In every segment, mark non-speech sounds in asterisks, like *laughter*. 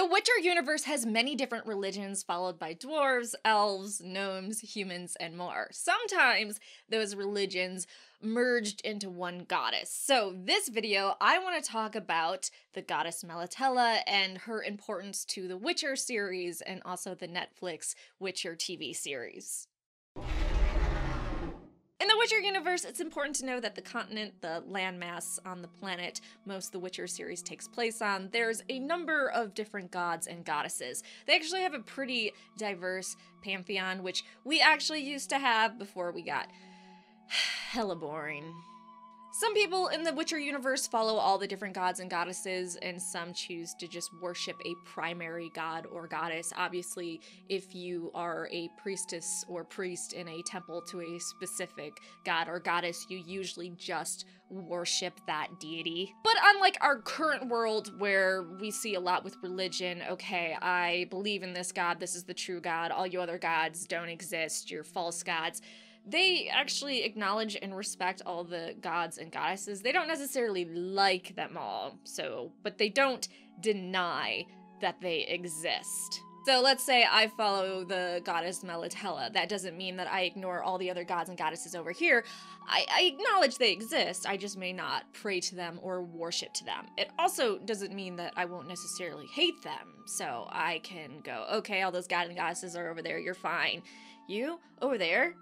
The Witcher universe has many different religions, followed by dwarves, elves, gnomes, humans, and more. Sometimes those religions merged into one goddess. So, this video, I want to talk about the goddess Melitele and her importance to the Witcher series and also the Netflix Witcher TV series. In the Witcher universe, it's important to know that the continent, the landmass on the planet most the Witcher series takes place on, there's a number of different gods and goddesses. They actually have a pretty diverse pantheon, which we actually used to have before we got *sighs* hella boring. Some people in the Witcher universe follow all the different gods and goddesses, and some choose to just worship a primary god or goddess. Obviously, if you are a priestess or priest in a temple to a specific god or goddess, you usually just worship that deity. But unlike our current world where we see a lot with religion, okay, I believe in this god, this is the true god, all you other gods don't exist, you're false gods they actually acknowledge and respect all the gods and goddesses. They don't necessarily like them all, so, but they don't deny that they exist. So let's say I follow the goddess Melitele. That doesn't mean that I ignore all the other gods and goddesses over here. I, I, acknowledge they exist, I just may not pray to them or worship to them. It also doesn't mean that I won't necessarily hate them. So I can go, okay, all those gods and goddesses are over there, you're fine. You, over there,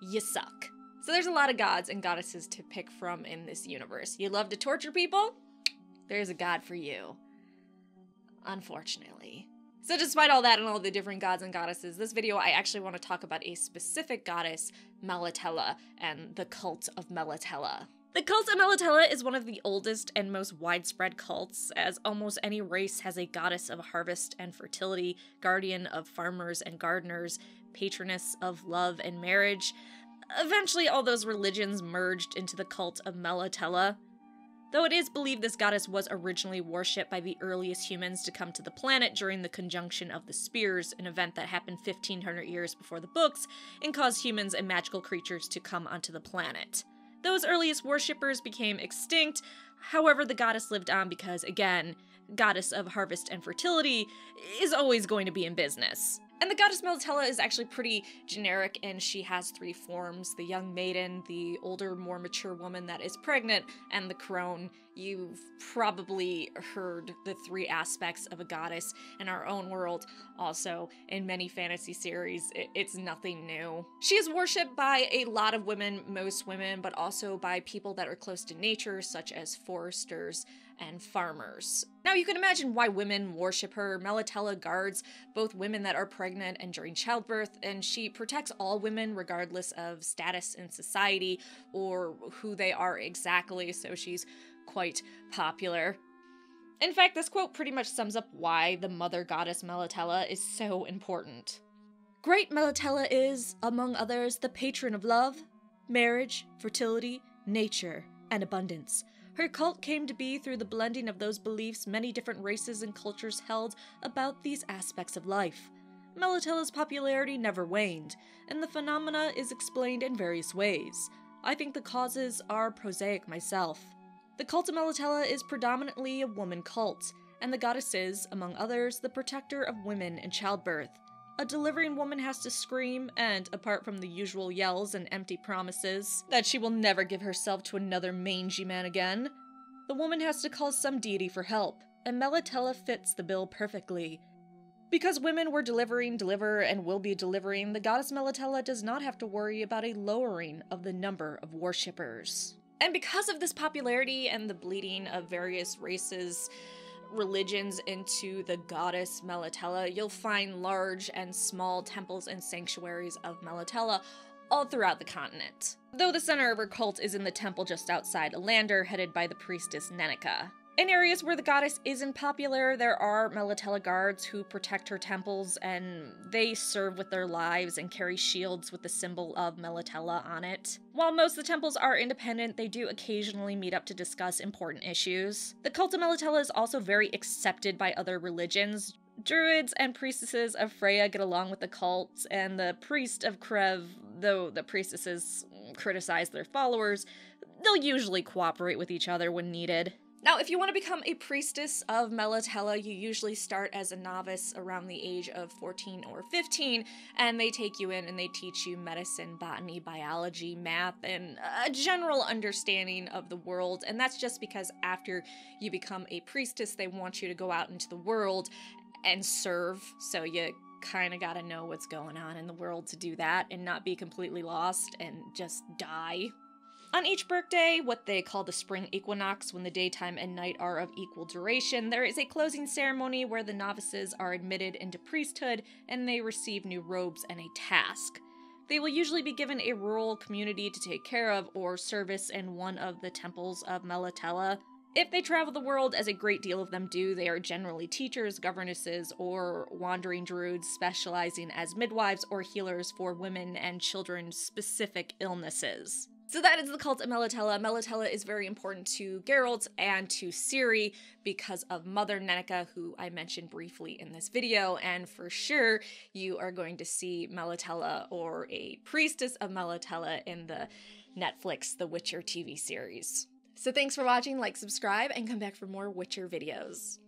you suck. So there's a lot of gods and goddesses to pick from in this universe. You love to torture people? There's a god for you. Unfortunately. So despite all that and all the different gods and goddesses, this video I actually want to talk about a specific goddess, Melitele, and the cult of Melitele. The cult of Melitele is one of the oldest and most widespread cults, as almost any race has a goddess of harvest and fertility, guardian of farmers and gardeners, patroness of love and marriage. Eventually, all those religions merged into the cult of Melitele. Though it is believed this goddess was originally worshipped by the earliest humans to come to the planet during the conjunction of the spheres, an event that happened 1500 years before the books, and caused humans and magical creatures to come onto the planet. Those earliest worshippers became extinct, however, the goddess lived on because, again, goddess of harvest and fertility is always going to be in business. And the goddess Melitele is actually pretty generic, and she has three forms the young maiden, the older, more mature woman that is pregnant, and the crone. You've probably heard the three aspects of a goddess in our own world, also in many fantasy series. It's nothing new. She is worshipped by a lot of women, most women, but also by people that are close to nature, such as foresters and farmers. Now, you can imagine why women worship her. Melitele guards both women that are pregnant and during childbirth, and she protects all women regardless of status in society or who they are exactly, so she's quite popular. In fact, this quote pretty much sums up why the mother goddess Melitele is so important. Great Melitele is, among others, the patron of love, marriage, fertility, nature, and abundance. Her cult came to be through the blending of those beliefs many different races and cultures held about these aspects of life. Melitele's popularity never waned, and the phenomena is explained in various ways. I think the causes are prosaic myself. The cult of Melitele is predominantly a woman cult, and the goddess is, among others, the protector of women in childbirth. A delivering woman has to scream, and apart from the usual yells and empty promises that she will never give herself to another mangy man again, the woman has to call some deity for help, and Melitele fits the bill perfectly. Because women were delivering, deliver, and will be delivering, the goddess Melitele does not have to worry about a lowering of the number of worshippers. And because of this popularity and the bleeding of various races, religions into the goddess Melitele, you'll find large and small temples and sanctuaries of Melitele all throughout the continent. Though the center of her cult is in the temple just outside Ellander, headed by the priestess Nenneke. In areas where the goddess isn't popular, there are Melitele guards who protect her temples, and they serve with their lives and carry shields with the symbol of Melitele on it. While most of the temples are independent, they do occasionally meet up to discuss important issues. The cult of Melitele is also very accepted by other religions. Druids and priestesses of Freya get along with the cult, and the priest of Kreve, though the priestesses criticize their followers, they'll usually cooperate with each other when needed. Now, if you want to become a priestess of Melitele, you usually start as a novice around the age of 14 or 15, and they take you in and they teach you medicine, botany, biology, math, and a general understanding of the world. And that's just because after you become a priestess, they want you to go out into the world and serve. So you kind of got to know what's going on in the world to do that and not be completely lost and just die. On each birthday, what they call the spring equinox, when the daytime and night are of equal duration, there is a closing ceremony where the novices are admitted into priesthood and they receive new robes and a task. They will usually be given a rural community to take care of or service in one of the temples of Melitele. If they travel the world, as a great deal of them do, they are generally teachers, governesses, or wandering druids specializing as midwives or healers for women and children's specific illnesses. So that is the cult of Melitele. Melitele is very important to Geralt and to Ciri because of Mother Nenneke, who I mentioned briefly in this video, and for sure you are going to see Melitele or a priestess of Melitele in the Netflix The Witcher TV series. So thanks for watching, like, subscribe, and come back for more Witcher videos.